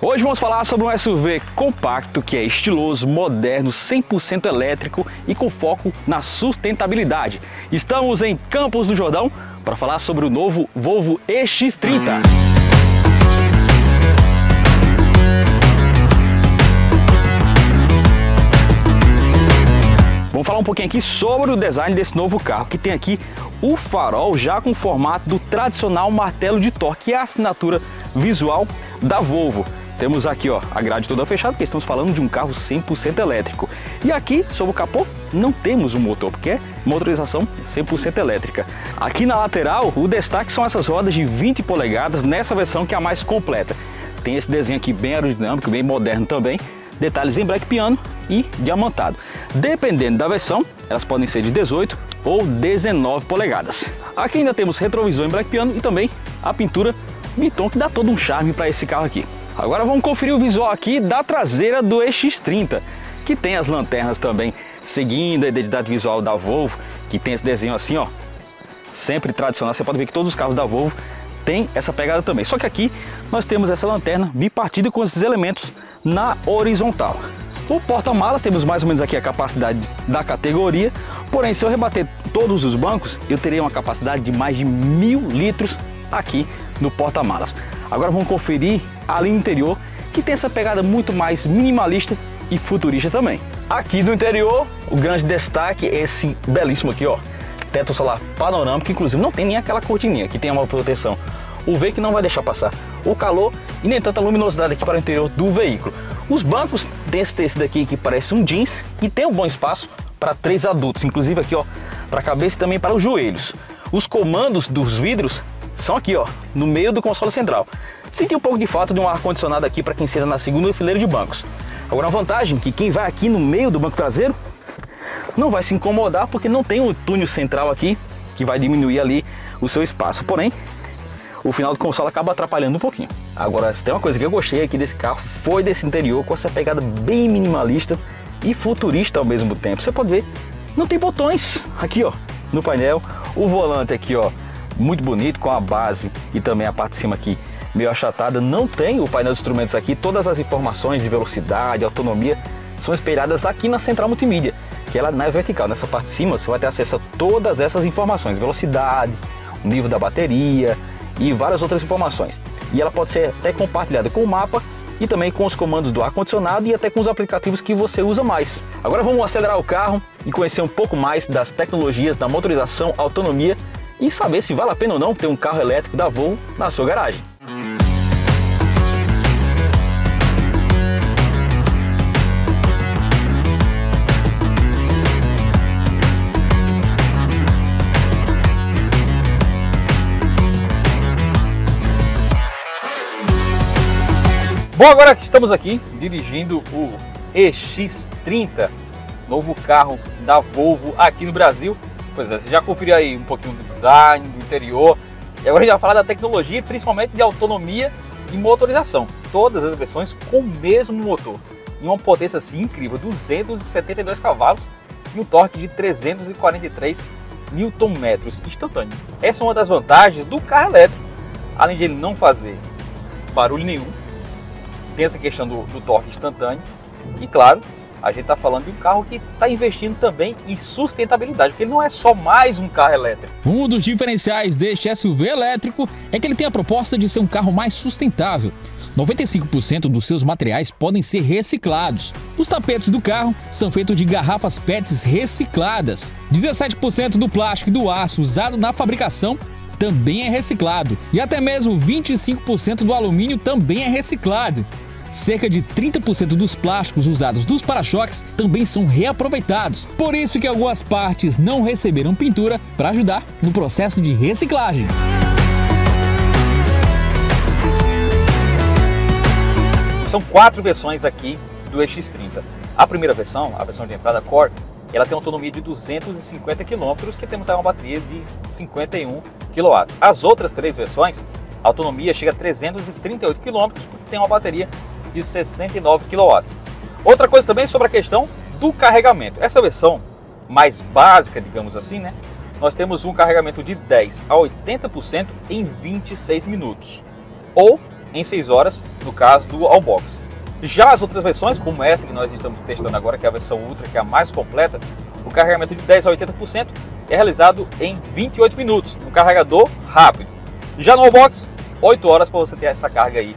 Hoje vamos falar sobre um SUV compacto que é estiloso, moderno, 100% elétrico e com foco na sustentabilidade. Estamos em Campos do Jordão para falar sobre o novo Volvo EX30. Vamos falar um pouquinho aqui sobre o design desse novo carro, que tem aqui o farol já com o formato do tradicional martelo de torque, que é a assinatura visual da Volvo. Temos aqui ó, a grade toda fechada, porque estamos falando de um carro 100% elétrico. E aqui, sobre o capô, não temos um motor, porque é motorização 100% elétrica. Aqui na lateral, o destaque são essas rodas de 20 polegadas, nessa versão que é a mais completa. Tem esse desenho aqui bem aerodinâmico, bem moderno também, detalhes em black piano e diamantado. Dependendo da versão, elas podem ser de 18 ou 19 polegadas. Aqui ainda temos retrovisor em black piano e também a pintura Biton que dá todo um charme para esse carro aqui. Agora vamos conferir o visual aqui da traseira do EX30, que tem as lanternas também, seguindo a identidade visual da Volvo, que tem esse desenho assim, ó, sempre tradicional. Você pode ver que todos os carros da Volvo têm essa pegada também. Só que aqui nós temos essa lanterna bipartida com esses elementos na horizontal. O porta-malas temos mais ou menos aqui a capacidade da categoria, porém se eu rebater todos os bancos, eu teria uma capacidade de mais de mil litros aqui no porta-malas. Agora vamos conferir ali no interior, que tem essa pegada muito mais minimalista e futurista também. Aqui no interior, o grande destaque é esse belíssimo aqui, ó, teto solar panorâmico, inclusive não tem nem aquela cortininha, que tem uma proteção UV que não vai deixar passar o calor e nem tanta luminosidade aqui para o interior do veículo. Os bancos tem esse tecido aqui que parece um jeans e tem um bom espaço para três adultos, inclusive aqui ó, para a cabeça e também para os joelhos. Os comandos dos vidros são aqui, ó, no meio do console central. Senti um pouco de falta de um ar-condicionado aqui para quem senta na segunda fileira de bancos. Agora a vantagem é que quem vai aqui no meio do banco traseiro não vai se incomodar porque não tem o túnel central aqui que vai diminuir ali o seu espaço. Porém, o final do console acaba atrapalhando um pouquinho. Agora, se tem uma coisa que eu gostei aqui desse carro, foi desse interior com essa pegada bem minimalista e futurista ao mesmo tempo. Você pode ver, não tem botões aqui, ó, no painel. O volante aqui, ó, muito bonito com a base e também a parte de cima aqui meio achatada. Não tem o painel de instrumentos aqui, todas as informações de velocidade, autonomia são espelhadas aqui na central multimídia, que ela é vertical. Nessa parte de cima você vai ter acesso a todas essas informações, velocidade, o nível da bateria e várias outras informações. E ela pode ser até compartilhada com o mapa e também com os comandos do ar-condicionado e até com os aplicativos que você usa mais. Agora vamos acelerar o carro e conhecer um pouco mais das tecnologias da motorização, autonomia e saber se vale a pena ou não ter um carro elétrico da Volvo na sua garagem. Bom, agora que estamos aqui dirigindo o EX30, novo carro da Volvo aqui no Brasil, Pois é, você já conferiu aí um pouquinho do design, do interior. E agora a gente vai falar da tecnologia, principalmente de autonomia e motorização. Todas as versões com o mesmo motor. E uma potência assim incrível, 272 cavalos e um torque de 343 Nm instantâneo. Essa é uma das vantagens do carro elétrico. Além de ele não fazer barulho nenhum, tem essa questão do, do torque instantâneo e claro, a gente está falando de um carro que está investindo também em sustentabilidade, porque ele não é só mais um carro elétrico. Um dos diferenciais deste SUV elétrico é que ele tem a proposta de ser um carro mais sustentável. 95% dos seus materiais podem ser reciclados. Os tapetes do carro são feitos de garrafas PETs recicladas. 17% do plástico e do aço usado na fabricação também é reciclado. E até mesmo 25% do alumínio também é reciclado. Cerca de 30% dos plásticos usados dos para-choques também são reaproveitados. Por isso que algumas partes não receberam pintura para ajudar no processo de reciclagem. São quatro versões aqui do EX30. A primeira versão, a versão de entrada Core, ela tem autonomia de 250 km, que temos uma bateria de 51 kW. As outras três versões, a autonomia chega a 338 km, porque tem uma bateria de 69 kW. Outra coisa também sobre a questão do carregamento. Essa versão mais básica, digamos assim, né? Nós temos um carregamento de 10 a 80% em 26 minutos ou em 6 horas, no caso do Allbox. Já as outras versões, como essa que nós estamos testando agora, que é a versão Ultra, que é a mais completa, o carregamento de 10 a 80% é realizado em 28 minutos, um carregador rápido. Já no Allbox, 8 horas para você ter essa carga aí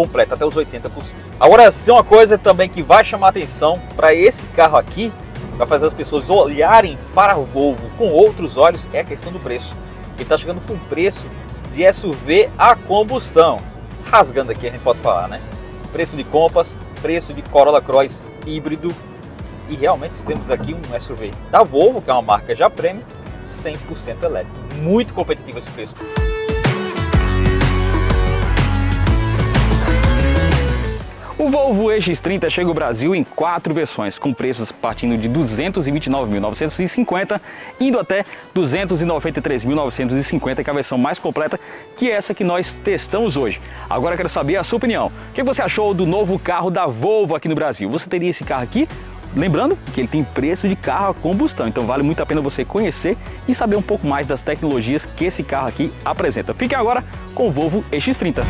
completa, até os 80%. Agora, se tem uma coisa também que vai chamar atenção para esse carro aqui, vai fazer as pessoas olharem para o Volvo com outros olhos, é a questão do preço. Ele está chegando com preço de SUV a combustão. Rasgando aqui, a gente pode falar, né? Preço de Compass, preço de Corolla Cross híbrido. E realmente temos aqui um SUV da Volvo, que é uma marca já premium, 100% elétrico. Muito competitivo esse preço. O Volvo EX30 chega ao Brasil em quatro versões, com preços partindo de 229.950, indo até 293.950, que é a versão mais completa, que é essa que nós testamos hoje. Agora quero saber a sua opinião. O que você achou do novo carro da Volvo aqui no Brasil? Você teria esse carro aqui? Lembrando que ele tem preço de carro a combustão, então vale muito a pena você conhecer e saber um pouco mais das tecnologias que esse carro aqui apresenta. Fique agora com o Volvo EX30.